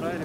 Choćby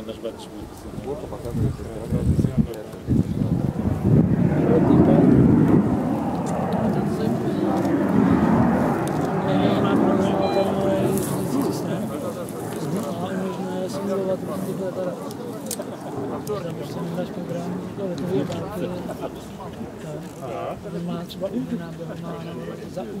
можно нажать, чтобы написано. Вот показывает Wenn man zwar Übungen hat, wenn man Sachen